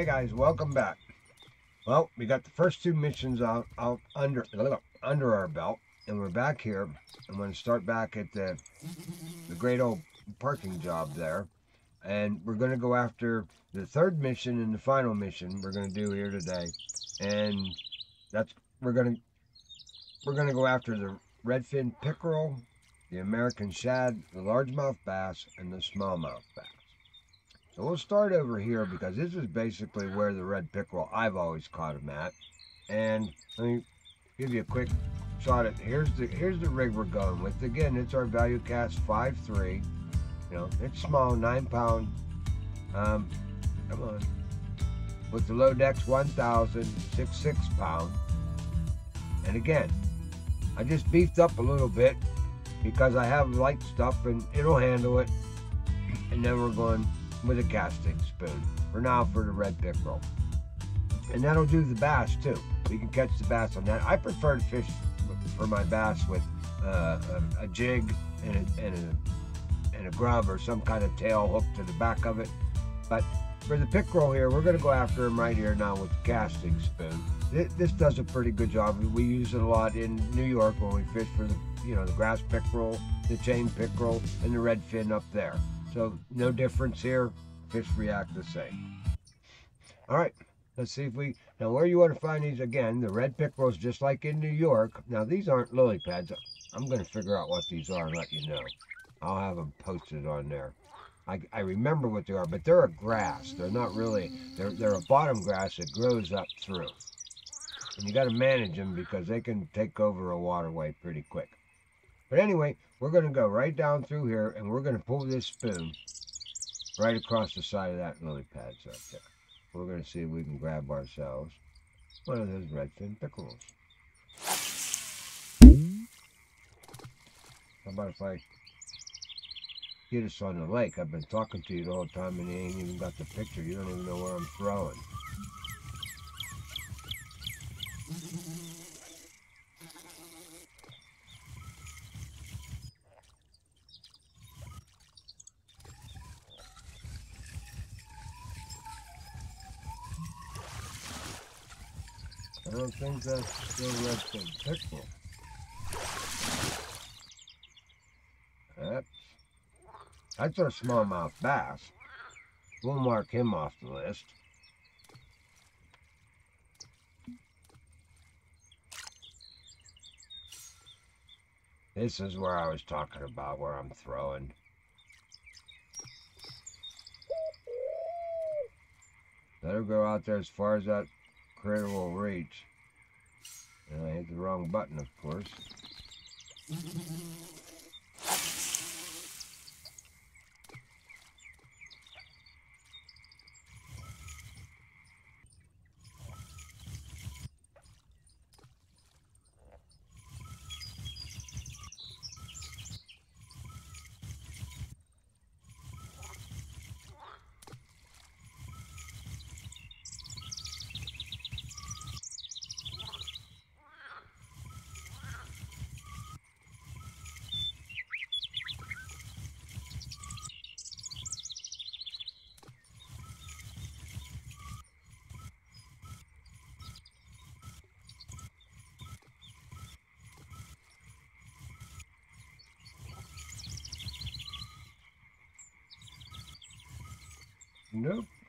Hey guys, welcome back. Well, we got the first two missions out, out under under our belt, and we're back here. I'm going to start back at the the great old parking job there, and we're going to go after the third mission and the final mission we're going to do here today, and that's we're going to we're going to go after the redfin pickerel, the American shad, the largemouth bass, and the smallmouth bass. So we'll start over here because this is basically where the red pickerel, I've always caught them at. And let me give you a quick shot at, here's the here's the rig we're going with. Again, it's our Value Cast 5.3. You know, it's small, nine pound. Um, come on. With the 1000, six, six pound. And again, I just beefed up a little bit because I have light stuff and it'll handle it. And then we're going with a casting spoon. For now, for the red pickerel. And that'll do the bass too. We can catch the bass on that. I prefer to fish for my bass with uh, a, a, jig and a, and, a, and a grub or some kind of tail hook to the back of it. But for the pickerel here, we're going to go after him right here now with the casting spoon. This, this does a pretty good job. We use it a lot in New York when we fish for the, you know, the grass pickerel, the chain pickerel, and the redfin up there. So no difference here. Fish react the same. All right, let's see if we, now where you want to find these again, the red pickerels just like in New York. Now these aren't lily pads. I'm going to figure out what these are and let you know. I'll have them posted on there. I, I remember what they are, but they're a grass. They're not really, they're, they're a bottom grass that grows up through. And you got to manage them because they can take over a waterway pretty quick. But anyway, we're going to go right down through here and we're going to pull this spoon right across the side of that lily pads right there. We're going to see if we can grab ourselves one of those redfin pickerels. How about if I get us on the lake? I've been talking to you the whole time and you ain't even got the picture. You don't even know where I'm throwing. I don't think that's pickerel. That's, that's our smallmouth bass. We'll mark him off the list. This is where I was talking about, where I'm throwing. Let her go out there as far as that critter will reach. And I hit the wrong button, of course. Nope.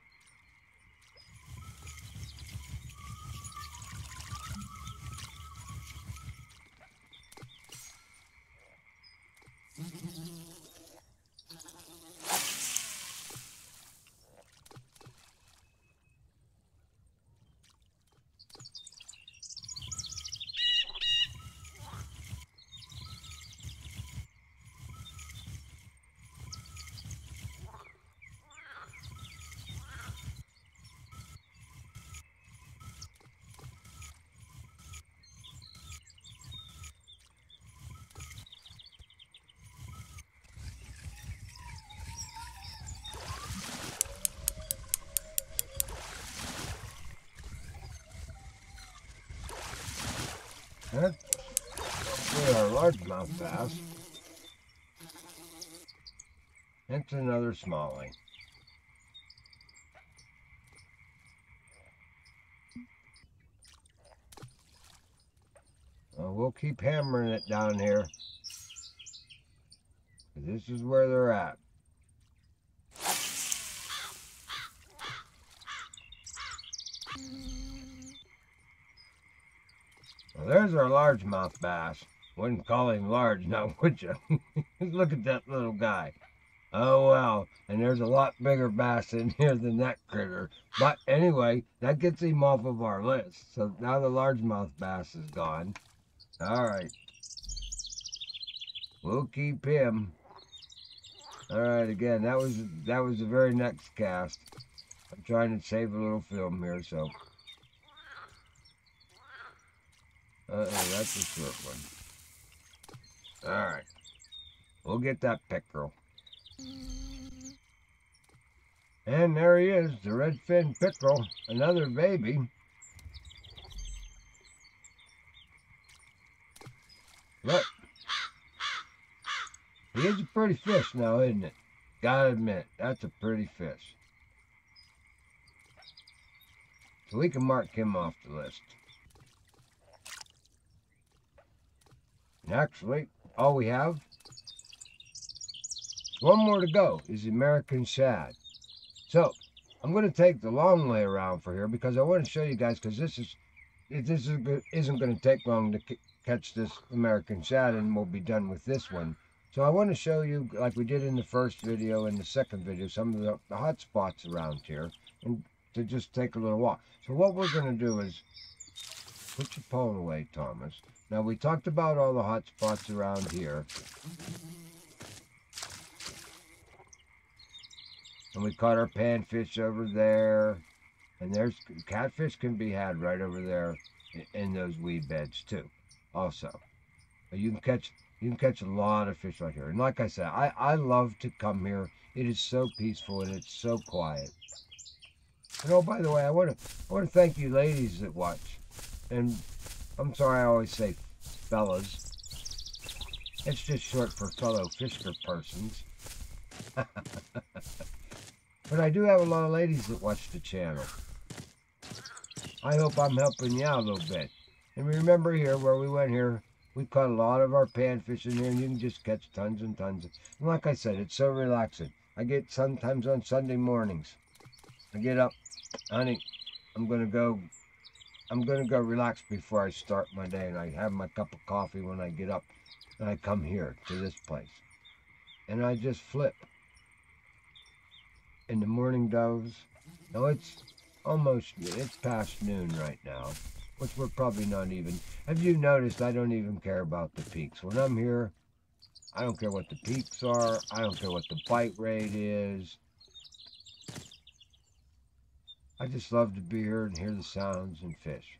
Huh? They largemouth bass. It's another smallie. Well, we'll keep hammering it down here. This is where they're at. Well, there's our largemouth bass. Wouldn't call him large now, would you? Look at that little guy. Oh well, and there's a lot bigger bass in here than that critter. But anyway, that gets him off of our list. So now the largemouth bass is gone. All right. We'll keep him. All right, again, that was that was the very next cast. I'm trying to save a little film here, so. Uh, that's a short one. All right. We'll get that pickerel. And there he is, the red-fin pickerel, another baby. Look. He is a pretty fish now, isn't it? Gotta admit, that's a pretty fish. So we can mark him off the list. Actually, all we have one more to go is American Shad. So, I'm going to take the long way around for here because I want to show you guys because this is this is, isn't going to take long to catch this American Shad and we'll be done with this one. So I want to show you, like we did in the first video and the second video, some of the, the hot spots around here and to just take a little walk. So what we're going to do is, put your pole away, Thomas. Now we talked about all the hot spots around here. And we caught our panfish over there. And there's catfish can be had right over there in those weed beds too. Also, you can catch you can catch a lot of fish right here. And like I said, I I love to come here. It is so peaceful and it's so quiet. And oh, by the way, I want to I want to thank you ladies that watch. And I'm sorry I always say fellas. It's just short for fellow fisker persons. But I do have a lot of ladies that watch the channel. I hope I'm helping you out a little bit. And remember here, where we went here, we caught a lot of our panfish in here, and you can just catch tons and tons. Of, and like I said, it's so relaxing. I get sometimes on Sunday mornings. I get up, honey, I'm going to go, I'm going to go relax before I start my day. And I have my cup of coffee when I get up, and I come here to this place. And I just flip and the mourning doves. Now it's almost, it's past noon right now, which we're probably not even. Have you noticed I don't even care about the peaks? When I'm here, I don't care what the peaks are. I don't care what the bite rate is. I just love to be here and hear the sounds and fish.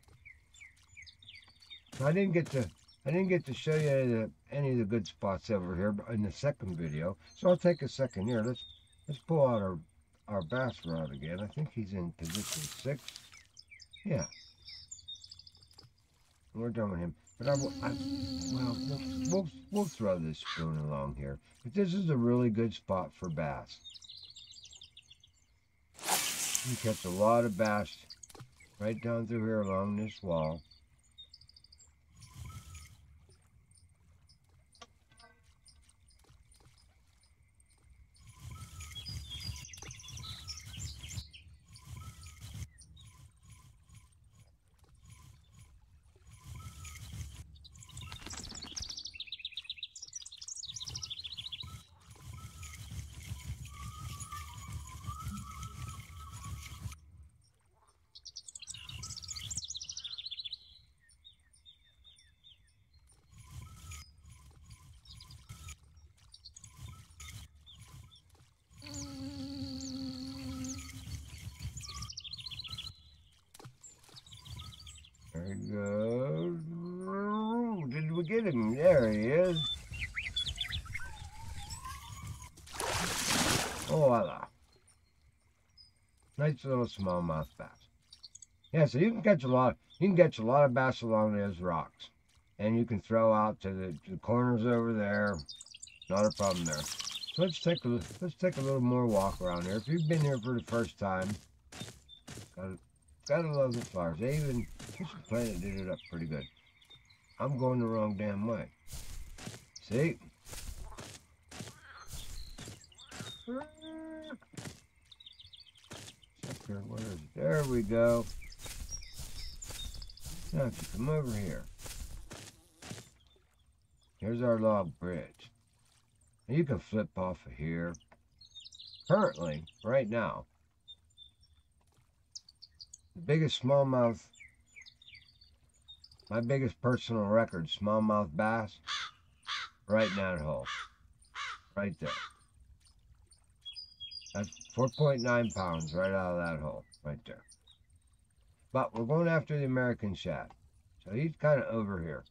I didn't get to I didn't get to show you any of, the, any of the good spots over here in the second video, so I'll take a second here. Let's let's pull out our our bass rod again. I think he's in position six. Yeah. We're done with him. But I, I well, we'll, we'll, we'll throw this spoon along here. But this is a really good spot for bass. You catch a lot of bass right down through here along this wall. Get him. There he is. Oh, voila. Nice little smallmouth bass. Yeah, so you can catch a lot. You can catch a lot of bass along those rocks, and you can throw out to the, to the corners over there. Not a problem there. So let's take a let's take a little more walk around here. If you've been here for the first time, gotta, gotta love the flowers. They even this planet did it up pretty good. I'm going the wrong damn way. See? There we go. Now, if you come over here. Here's our log bridge. You can flip off of here. Currently, right now, the biggest smallmouth, my biggest personal record, smallmouth bass, right in that hole. Right there. That's 4.9 pounds right out of that hole, right there. But we're going after the American shad. So he's kind of over here.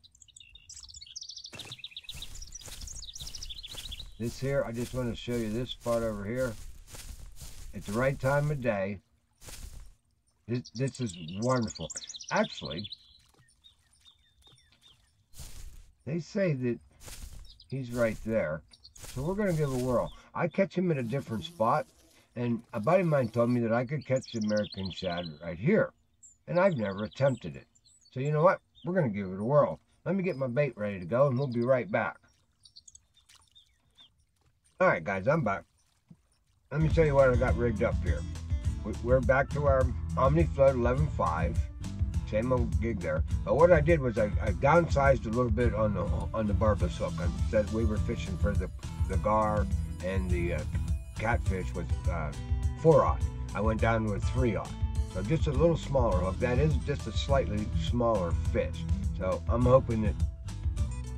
This here, I just want to show you this part over here. At the right time of day. This, this is wonderful. Actually, they say that he's right there. So we're going to give a whirl. I catch him in a different spot. And a buddy of mine told me that I could catch the American shad right here. And I've never attempted it. So you know what? We're going to give it a whirl. Let me get my bait ready to go and we'll be right back. Alright guys, I'm back. Let me tell you what I got rigged up here. We're back to our OmniFloat 11.5. Same old gig there. But what I did was I, I downsized a little bit on the on the barbeless hook. I said we were fishing for the, the gar and the uh, catfish with uh, 4 I went down to a 3 So just a little smaller hook. That is just a slightly smaller fish. So I'm hoping that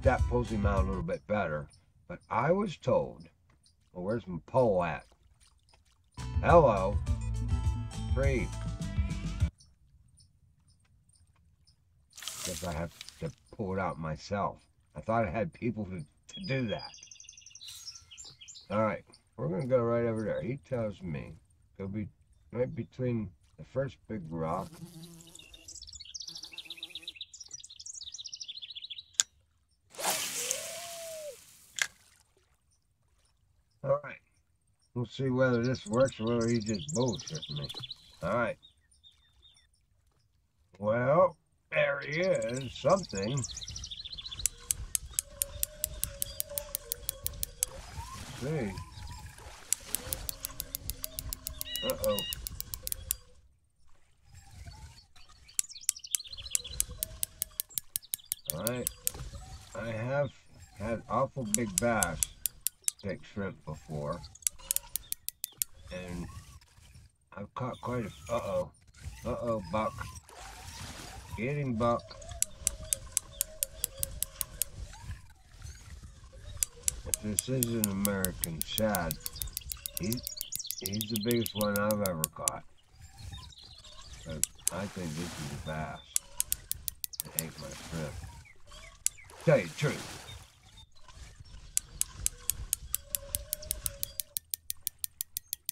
that pulls him out a little bit better. But I was told well, where's my pole at? Hello. Free. Guess I have to pull it out myself. I thought I had people to, to do that. Alright, we're going to go right over there. He tells me, go be right between the first big rock All right. We'll see whether this works or whether he just bullshitting me. All right. Well, there he is. Something. Let's see. Uh-oh. Right. I have had awful big bass stick shrimp before. And I've caught quite a, uh-oh, uh-oh, buck. Getting buck. If this is an American shad, he's, he's the biggest one I've ever caught. But I think this is a bass. It ain't my shrimp. Tell you the truth.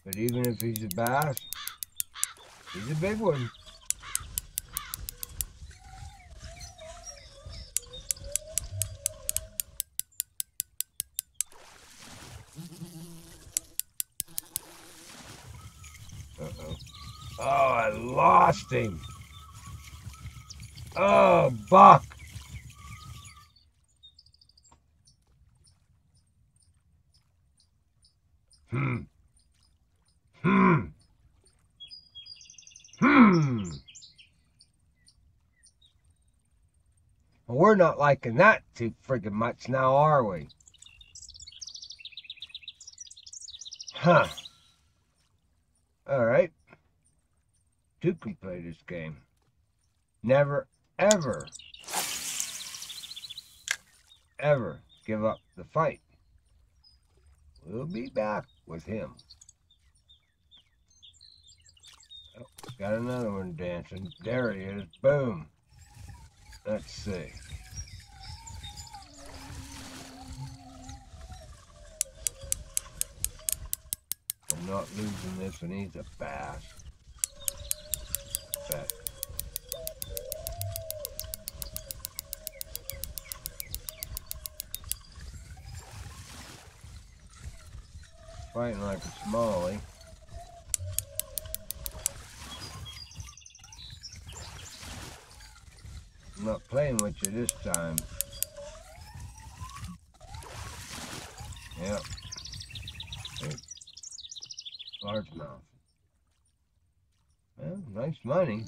But even if he's a bass, he's a big one. Uh-oh. Oh, I him. Oh, Buc. Hmm. Hmm. Hmm. Well, we're not liking that too friggin' much now, are we? Huh. Alright. To can play this game. Never, ever, ever give up the fight. We'll be back with him. Oh, got another one dancing. There he is. Boom. Let's see. I'm not losing this one. He's a bass. Bet. Fighting like a smallie. Eh? I'm not playing with you this time. Yep. Largemouth. Nice money.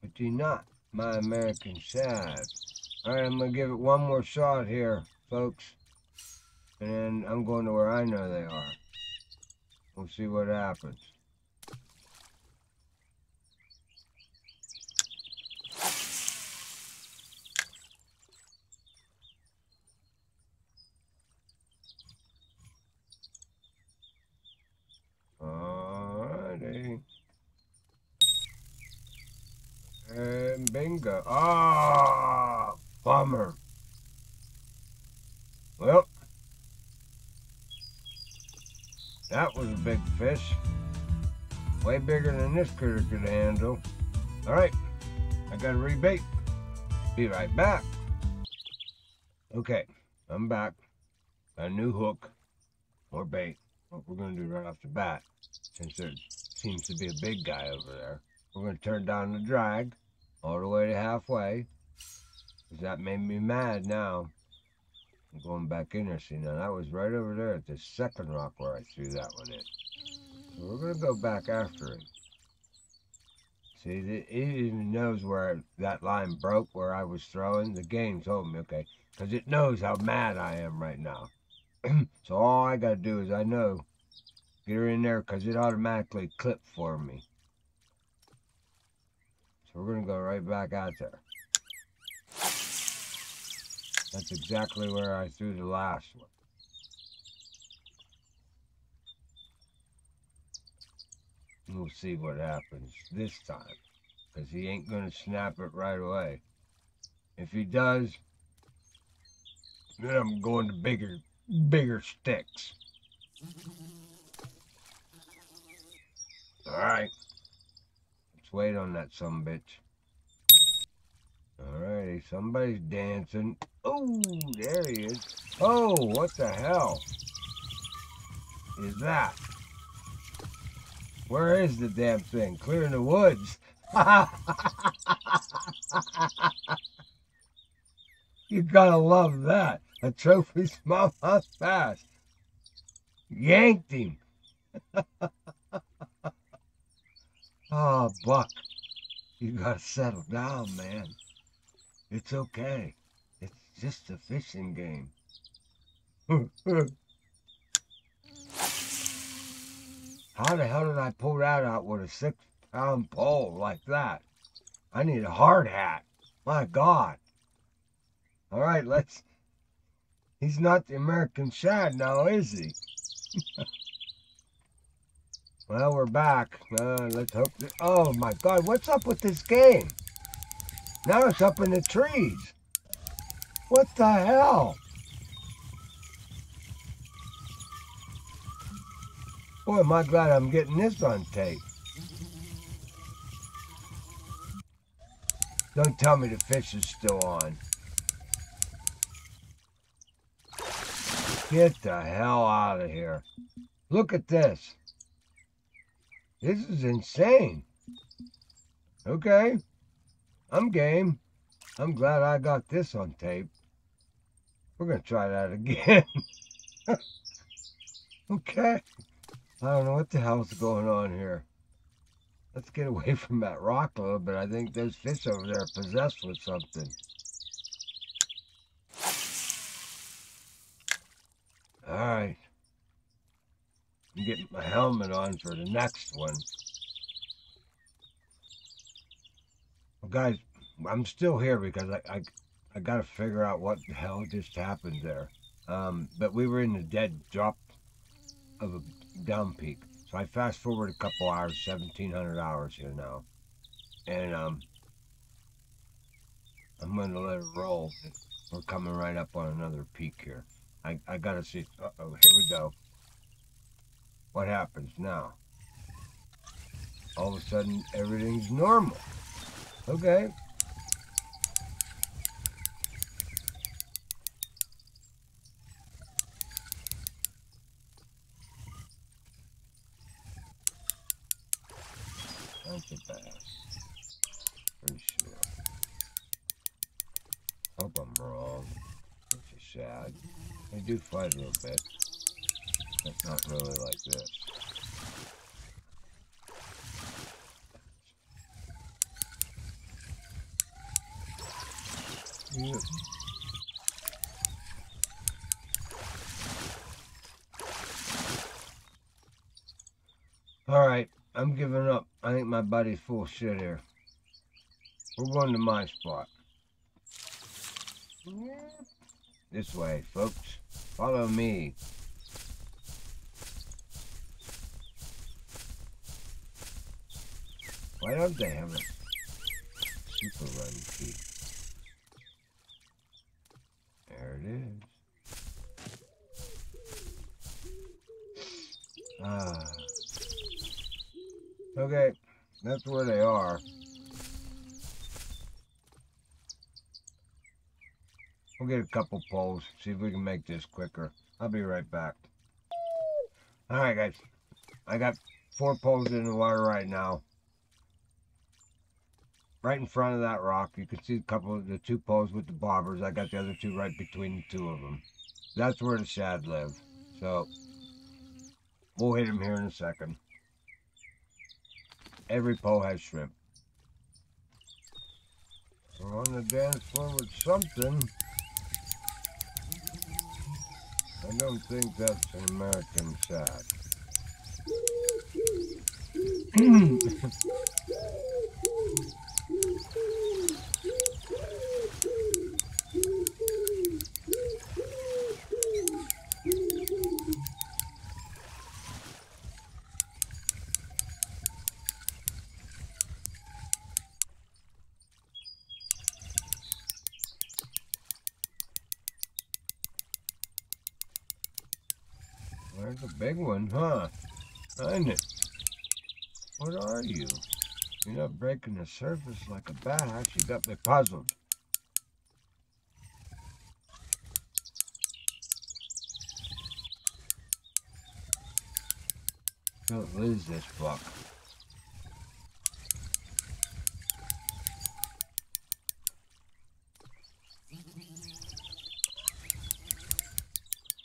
But you're not my American shad. Alright, I'm going to give it one more shot here, folks. And I'm going to where I know they are. We'll see what happens. Alrighty. And bingo. Ah, bummer. Well, that was a big fish. Way bigger than this critter could handle. All right, I got to rebait. Be right back. Okay, I'm back. Got a new hook, more bait. What we're going to do right off the bat, since there seems to be a big guy over there, we're going to turn down the drag all the way to halfway. That made me mad now. I'm going back in there. See, now that was right over there at the second rock where I threw that one in. So we're to go back after him. See, it even knows where that line broke where I was throwing. The game told me, okay, because it knows how mad I am right now. so all I got to do is I know, get her in there because it automatically clipped for me. So we're going to go right back out there. That's exactly where I threw the last one. We'll see what happens this time. Because he ain't going to snap it right away. If he does, then I'm going to bigger bigger sticks. Alright. Let's wait on that some bitch. Alrighty, somebody's dancing. Oh, there he is. Oh, what the hell is that? Where is the damn thing? Clear in the woods. you gotta love that a trophy smallmouth fast. Yanked him. oh, Buc, you gotta settle down, man. It's okay. It's just a fishing game. How the hell did I pull that out with a six pound pole like that? I need a hard hat. My God. All right, let's He's not the American Shad now, is he? well, we're back. Uh, let's hope that... Oh, my God. What's up with this game? Now it's up in the trees. What the hell? Boy, am I glad I'm getting this on tape. Don't tell me the fish is still on. Get the hell out of here. Look at this. This is insane. Okay. I'm game. I'm glad I got this on tape. We're going to try that again. okay. I don't know what the hell's going on here. Let's get away from that rock a little bit. I think those fish over there are possessed with something. All right. I'm getting my helmet on for the next one. Well, guys, I'm still here because I, I, I got to figure out what the hell just happened there. Um, but we were in the dead drop of a down peak. So I fast forward a couple hours, 1700 hours here now. And um, I'm going to let it roll. We're coming right up on another peak here. I, I gotta see. Uh oh, here we go. What happens now? All of a sudden, everything's normal. Okay. That's a bass. Pretty sure. Hope I'm wrong. Which is sad. They do fight a little bit. But not really like this. Yep. Alright, I'm giving up. I think my buddy's full shit here. We're going to my spot. This way, folks. Follow me. They have a super run key? There it is. Ah. Okay, that's where they are. We'll get a couple poles, see if we can make this quicker. I'll be right back. Alright guys, I got four poles in the water right now. Right in front of that rock, you can see a couple of the two poles with the bobbers. I got the other two right between the two of them. That's where the shad live. So, we'll hit them here in a second. Every pole has shrimp. We're on the dance floor with something. I don't think that's an American shad. There's a big one, huh? Ain't it? What are you? You're not breaking the surface like a bat. You got me puzzled. Don't lose this buck.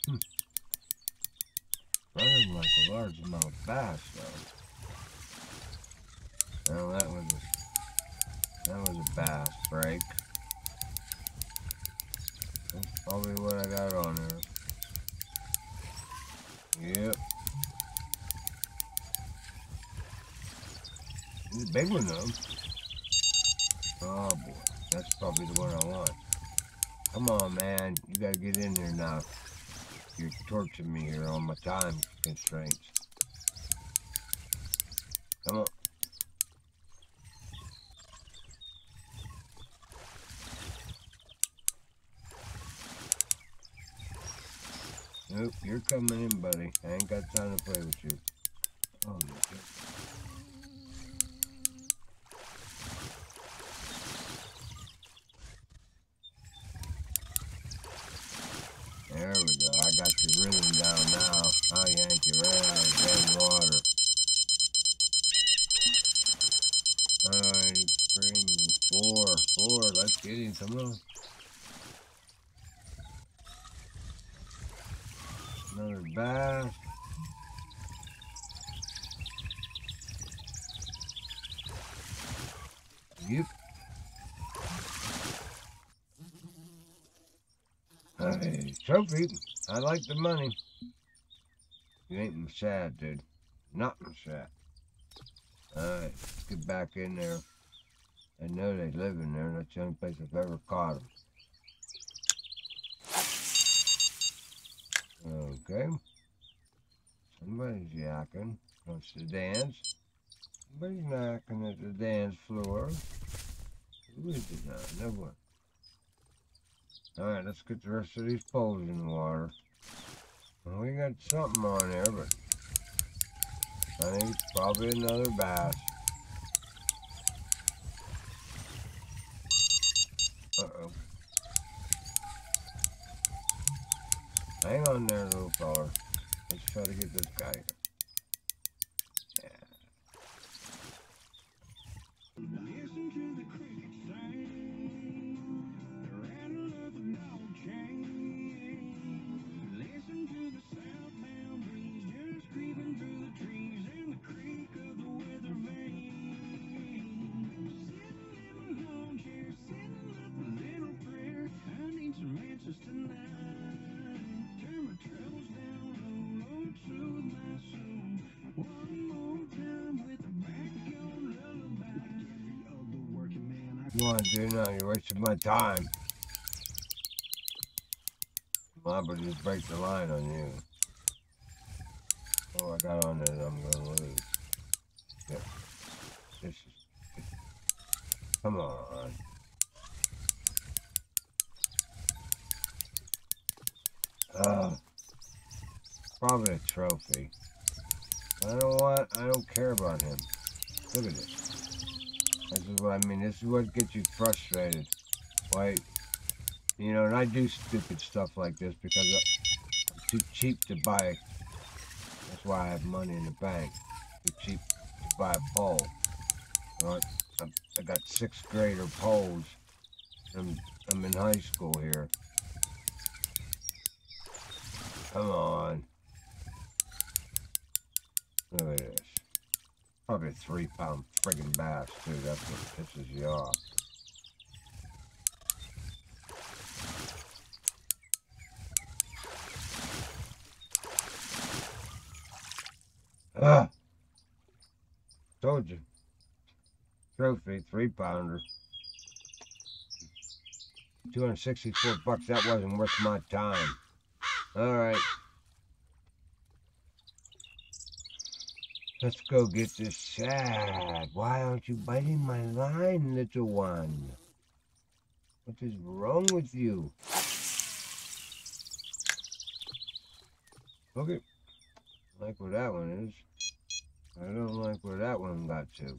Hmm. Running like a largemouth bass, though. Well, that was a, that was a bass break. That's probably what I got on there. Yep. It's a big one though. Oh boy, that's probably the one I want. Come on, man, you gotta get in there now. You're torturing me here on my time constraints. Come on. Nope, you're coming in, buddy. I ain't got time to play with you. Oh, my God. There we go. I got the rhythm down now. I'll yank you right out of dead water. Alright, screaming. Four, four. Another bass. Yep. Hey, trophy. I like the money. You ain't my shad, dude. Not my shad. Alright, let's get back in there. I know they live in there. That's the only place I've ever caught them. Okay. Somebody's yakking. Wants to dance. Somebody's knocking at the dance floor. Who is it now? No one. Alright, let's get the rest of these poles in the water. Well, we got something on there, but I think it's probably another bass. Uh-oh. Hang on there, little fella. Let's try to get this guy. Come on, dude, now. you're wasting my time. Would just break the line on you. Oh, I got on it, I'm gonna lose. Yep. This is, come on. Uh, probably a trophy. I don't want, I don't care about him. Look at this. This is what I mean. This is what gets you frustrated. Why, you know, and I do stupid stuff like this because I'm too cheap to buy. That's why I have money in the bank. Too cheap to buy a pole. I, I got sixth grader poles. I'm, I'm in high school here. Come on. Look at this. Probably a three pound friggin' bass too. That's what pisses you off. Ah! Told you. Trophy, three pounder. 264 bucks, that wasn't worth my time. Alright. Let's go get this shad. Why aren't you biting my line, little one? What is wrong with you? Okay. like where that one is. I don't like where that one got to.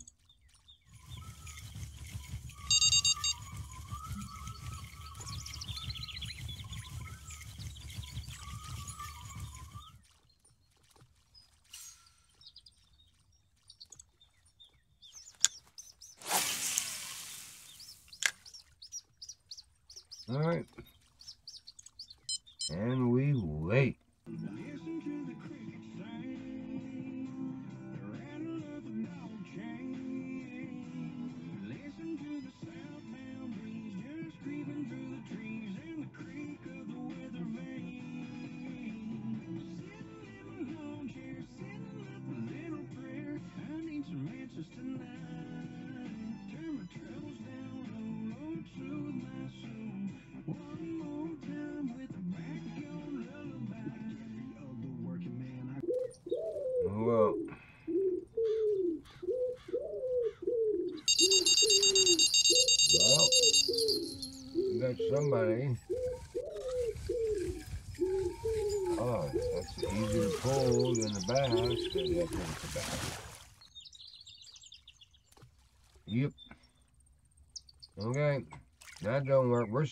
All right. And we wait.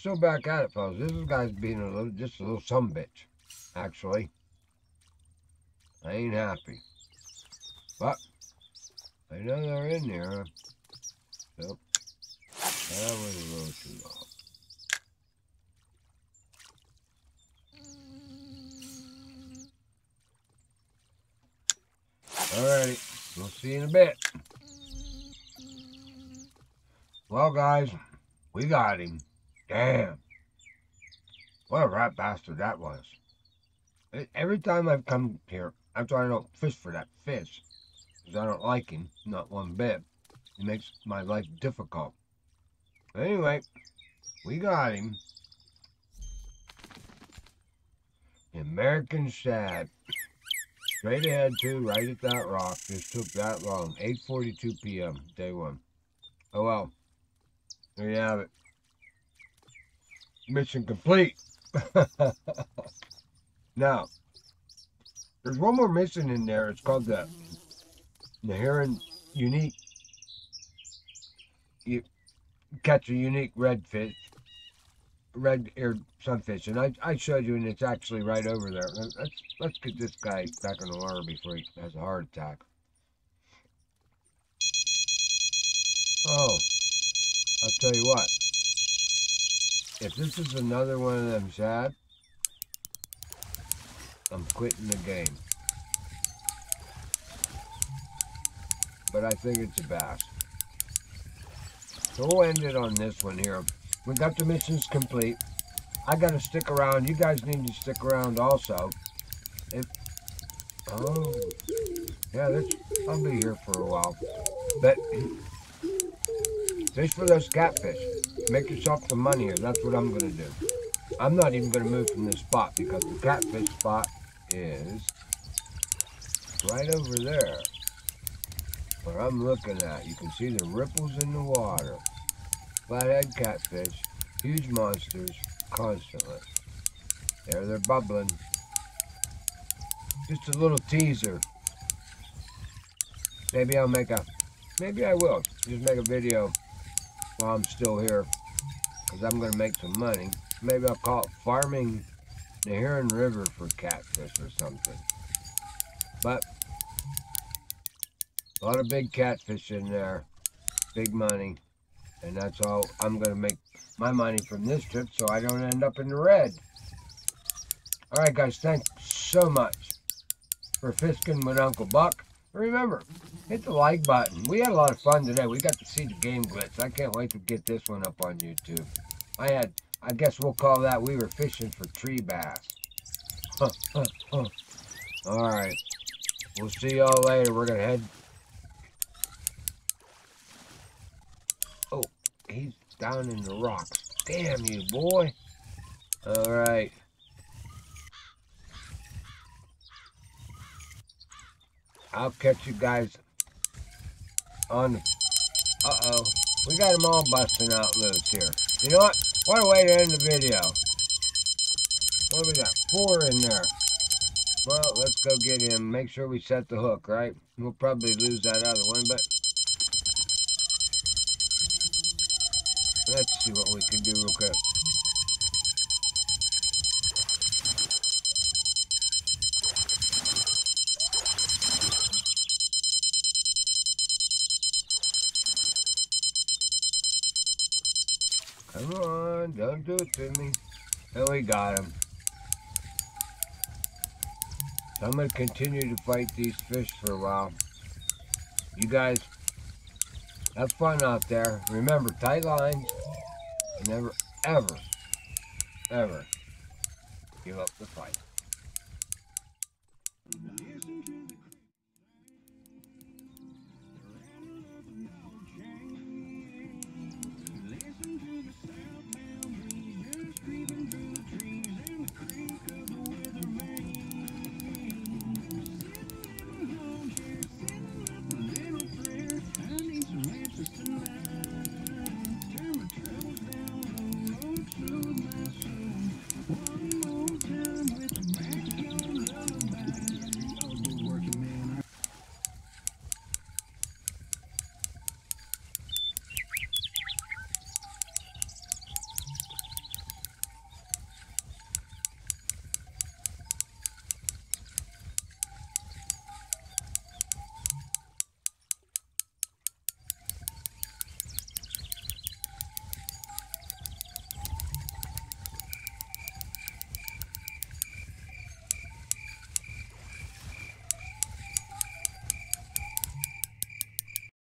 Still back at it, fellas. This guy's being a little, just a little some bitch, actually. I ain't happy. But I know they're in there. So that was a little too long. Alrighty, we'll see you in a bit. Well, guys, we got him. Damn. What a rat bastard that was. Every time I've come here, after I don't fish for that fish, because I don't like him, not one bit. It makes my life difficult. Anyway, we got him. The American Shad. Straight ahead too, right at that rock. This took that long. 8.42 p.m. day one. Oh well. There you have it. Mission complete. now, there's one more mission in there. It's called the Neherrin Unique. You catch a unique redfish, red-eared sunfish, and I, I showed you, and it's actually right over there. Let's let's get this guy back in the water before he has a heart attack. Oh, I'll tell you what. If this is another one of them shad, I'm quitting the game. But I think it's a bass. So we'll end it on this one here. We got the missions complete. I got to stick around. You guys need to stick around also. If oh yeah, that's, I'll be here for a while. But Fish for those catfish. Make yourself some money here. That's what I'm going to do. I'm not even going to move from this spot because the catfish spot is right over there where I'm looking at. You can see the ripples in the water. Flathead catfish, huge monsters, constantly. There they're bubbling. Just a little teaser. Maybe I'll make a, maybe I will, just make a video while I'm still here because I'm going to make some money. Maybe I'll call it Farming the Neherrin River for Catfish or something. But a lot of big catfish in there, big money, and that's all I'm going to make my money from this trip so I don't end up in the red. All right, guys, thanks so much for fishing with Uncle Buc. Remember, hit the like button. We had a lot of fun today. We got to see the game glitch. I can't wait to get this one up on YouTube. I had, I guess we'll call that we were fishing for tree bass. All right. We'll see y'all later. We're going to head. Oh, he's down in the rocks. Damn you, boy. All right. I'll catch you guys on the... Uh-oh. We got them all busting out loose here. You know what? What a way to end the video. What do we got? Four in there. Well, let's go get him. Make sure we set the hook, right? We'll probably lose that other one, but... Let's see what we can do real quick. Come on, me. And we got him. So I'm going to continue to fight these fish for a while. You guys have fun out there. Remember, tight lines. Never, ever, ever give up the fight.